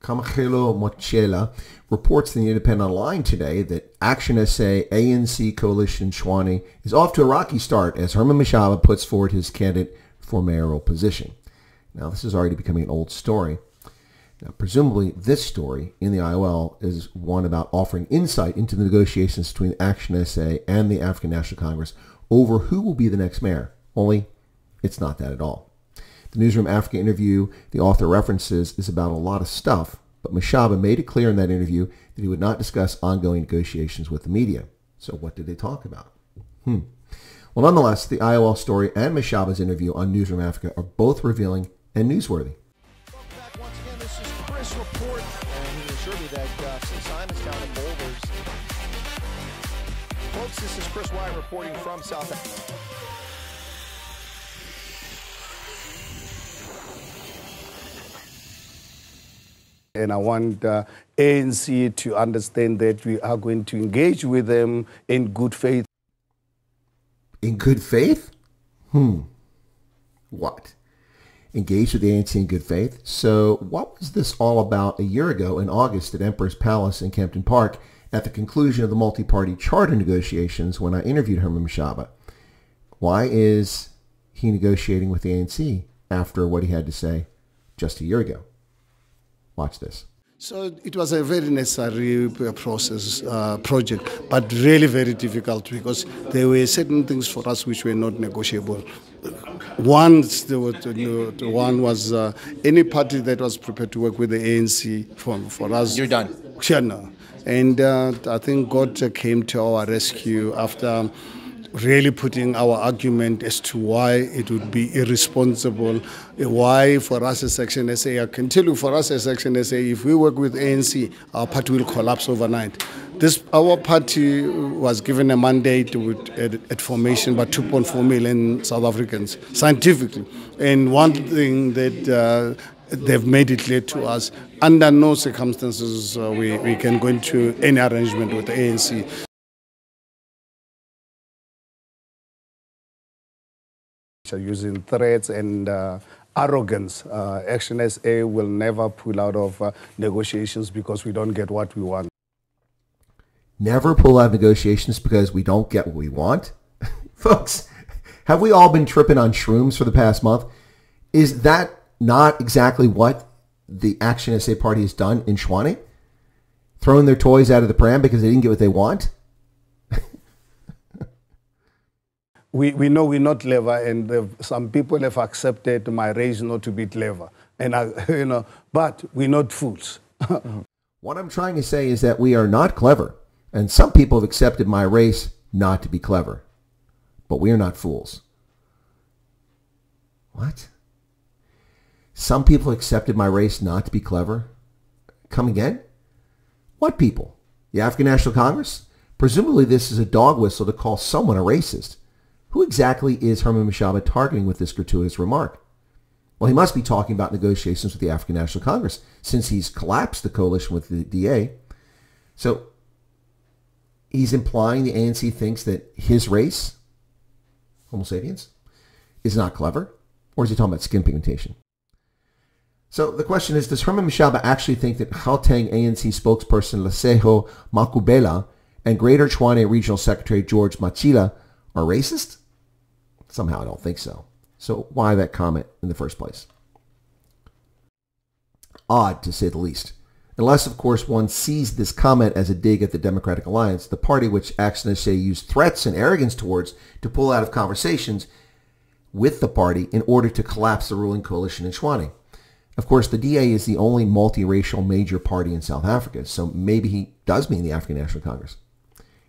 Kamachelo Mochela reports in the Independent Online today that Action SA ANC coalition Tshwane is off to a rocky start as Herman Mashaba puts forward his candidate for mayoral position. Now, this is already becoming an old story. Now, presumably, this story in the IOL is one about offering insight into the negotiations between Action SA and the African National Congress over who will be the next mayor. Only, it's not that at all. The Newsroom Africa interview the author references is about a lot of stuff, but Mashaba made it clear in that interview that he would not discuss ongoing negotiations with the media. So what did they talk about? Hmm. Well, nonetheless, the IOL story and Mashaba's interview on Newsroom Africa are both revealing and newsworthy. Back once again, this is Chris Report, and he assured me that uh, since I'm in in Boulders, folks, this is Chris Wyatt reporting from South Africa. And I want uh, ANC to understand that we are going to engage with them in good faith. In good faith? Hmm. What? Engaged with the ANC in good faith? So what was this all about a year ago in August at Emperor's Palace in Kempton Park at the conclusion of the multi-party charter negotiations when I interviewed Herman Mashaba? Why is he negotiating with the ANC after what he had to say just a year ago? Watch this. So it was a very necessary uh, process, uh, project, but really very difficult because there were certain things for us which were not negotiable. One, there was, you know, one was uh, any party that was prepared to work with the ANC for, for us. You're done. Yeah, no. And uh, I think God uh, came to our rescue after really putting our argument as to why it would be irresponsible, why for us as Action SA, I can tell you for us as Action SA, if we work with ANC, our party will collapse overnight. This, our party was given a mandate with, at, at formation by 2.4 million South Africans, scientifically. And one thing that uh, they've made it clear to us, under no circumstances uh, we, we can go into any arrangement with the ANC. Using threats and uh, arrogance, uh, Action SA will never pull out of uh, negotiations because we don't get what we want. Never pull out of negotiations because we don't get what we want? Folks, have we all been tripping on shrooms for the past month? Is that not exactly what the Action SA party has done in Tshwane? Throwing their toys out of the pram because they didn't get what they want? We, we know we're not clever, and some people have accepted my race not to be clever. And I, you know, but we're not fools. What I'm trying to say is that we are not clever, and some people have accepted my race not to be clever, but we are not fools. What? Some people accepted my race not to be clever? Come again? What people? The African National Congress? Presumably this is a dog whistle to call someone a racist. Exactly is Herman Mashaba targeting with this gratuitous remark? Well, he must be talking about negotiations with the African National Congress since he's collapsed the coalition with the DA. So he's implying the ANC thinks that his race, Homo sapiens, is not clever? Or is he talking about skin pigmentation? So the question is, does Herman Mashaba actually think that Gauteng ANC spokesperson Lesego Makhubela and Greater Tshwane Regional Secretary George Matjila are racist? Somehow I don't think so. So why that comment in the first place? Odd, to say the least. Unless, of course, one sees this comment as a dig at the Democratic Alliance, the party which Action SA used threats and arrogance towards to pull out of conversations with the party in order to collapse the ruling coalition in Tshwane. Of course, the DA is the only multiracial major party in South Africa, so maybe he does mean the African National Congress.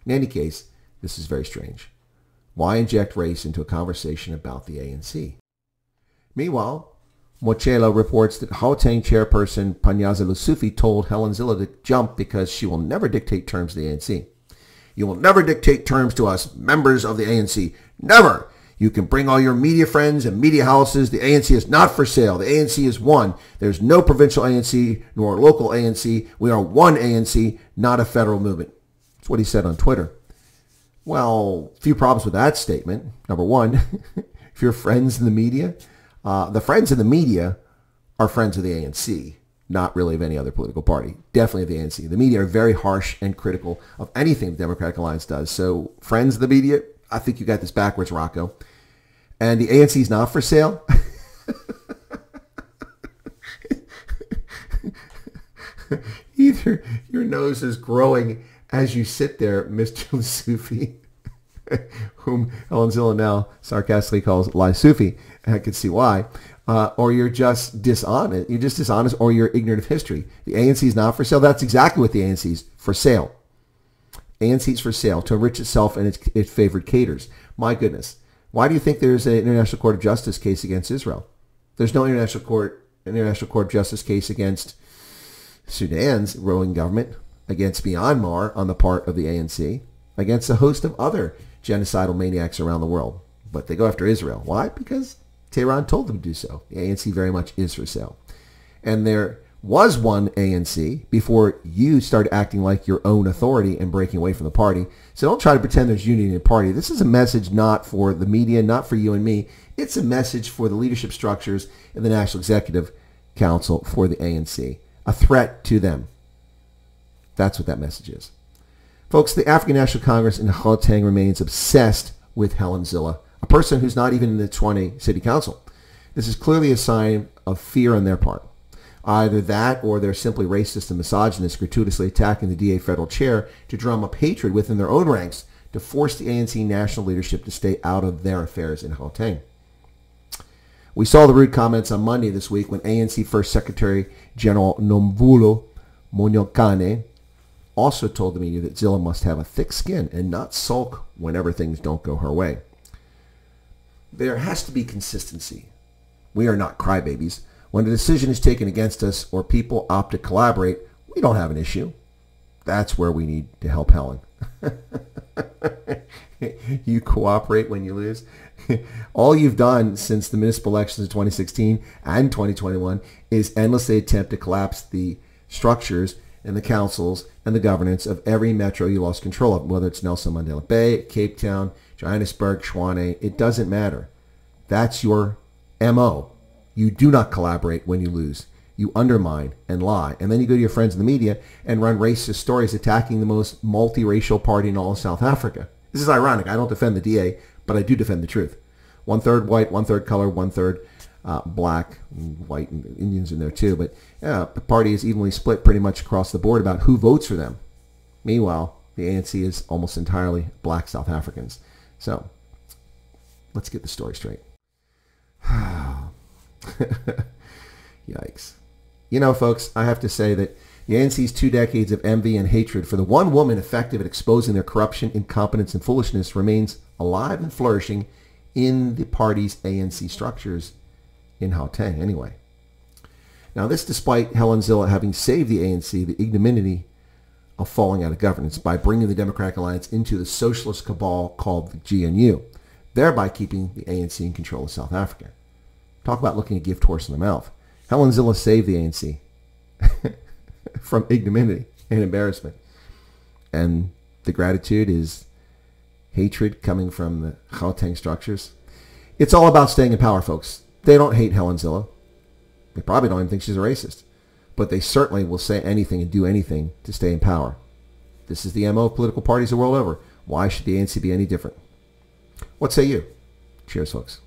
In any case, this is very strange. Why inject race into a conversation about the ANC? Meanwhile, Mochela reports that Gauteng chairperson Panyaza Lesufi told Helen Zille to jump because she will never dictate terms to the ANC. You will never dictate terms to us, members of the ANC. Never! You can bring all your media friends and media houses. The ANC is not for sale. The ANC is one. There's no provincial ANC nor local ANC. We are one ANC, not a federal movement. That's what he said on Twitter. Well, a few problems with that statement. Number one, if you're friends in the media, uh, the friends in the media are friends of the ANC. not really of any other political party. Definitely of the ANC. The media are very harsh and critical of anything the Democratic Alliance does. So, friends of the media, I think you got this backwards, Rocco. And the ANC is not for sale. Either your nose is growing as you sit there, Mr. Sufi, whom Helen Zille now sarcastically calls Lai Sufi. I can see why. Uh, or you're just dishonest. You're just dishonest or you're ignorant of history. The ANC is not for sale. That's exactly what the ANC is for sale. ANC is for sale to enrich itself and its, its favored caters. My goodness. Why do you think there's an International Court of Justice case against Israel? There's no International Court International Court of Justice case against Sudan's ruling government, against Myanmar on the part of the ANC, against a host of other genocidal maniacs around the world. But they go after Israel. Why? Because Tehran told them to do so. The ANC very much is for sale. And there was one ANC before you started acting like your own authority and breaking away from the party. So don't try to pretend there's unity in the party. This is a message not for the media, not for you and me. It's a message for the leadership structures in the National Executive Council for the ANC. A threat to them. That's what that message is. Folks, the African National Congress in Gauteng remains obsessed with Helen Zille, a person who's not even in the Tshwane City Council. This is clearly a sign of fear on their part. Either that or they're simply racist and misogynist, gratuitously attacking the DA federal chair to drum up hatred within their own ranks to force the ANC national leadership to stay out of their affairs in Gauteng. We saw the rude comments on Monday this week when ANC First Secretary General Nomvula Mokonyane also told the media that Zille must have a thick skin and not sulk whenever things don't go her way. There has to be consistency. We are not crybabies. When a decision is taken against us or people opt to collaborate, we don't have an issue. That's where we need to help Helen. you cooperate when you lose. All you've done since the municipal elections of 2016 and 2021 is endlessly attempt to collapse the structures and the councils and the governance of every metro you lost control of, whether it's Nelson Mandela Bay, Cape Town, Johannesburg, Tshwane, it doesn't matter. That's your MO. You do not collaborate when you lose. You undermine and lie. And then you go to your friends in the media and run racist stories attacking the most multiracial party in all of South Africa. This is ironic. I don't defend the DA, but I do defend the truth. One third white, one third color, one third uh, black, white, and Indians in there too. But yeah, the party is evenly split pretty much across the board about who votes for them. Meanwhile, the ANC is almost entirely black South Africans. So let's get the story straight. Yikes. You know, folks, I have to say that the ANC's two decades of envy and hatred for the one woman effective at exposing their corruption, incompetence, and foolishness remains alive and flourishing in the party's ANC structures in Gauteng anyway. Now this despite Helen Zille having saved the ANC the ignominy of falling out of governance by bringing the Democratic Alliance into the socialist cabal called the GNU, thereby keeping the ANC in control of South Africa. Talk about looking a gift horse in the mouth. Helen Zille saved the ANC from ignominy and embarrassment. And the gratitude is hatred coming from the Gauteng structures. It's all about staying in power, folks. They don't hate Helen Zille. They probably don't even think she's a racist. But they certainly will say anything and do anything to stay in power. This is the MO of political parties the world over. Why should the ANC be any different? What say you? Cheers, folks.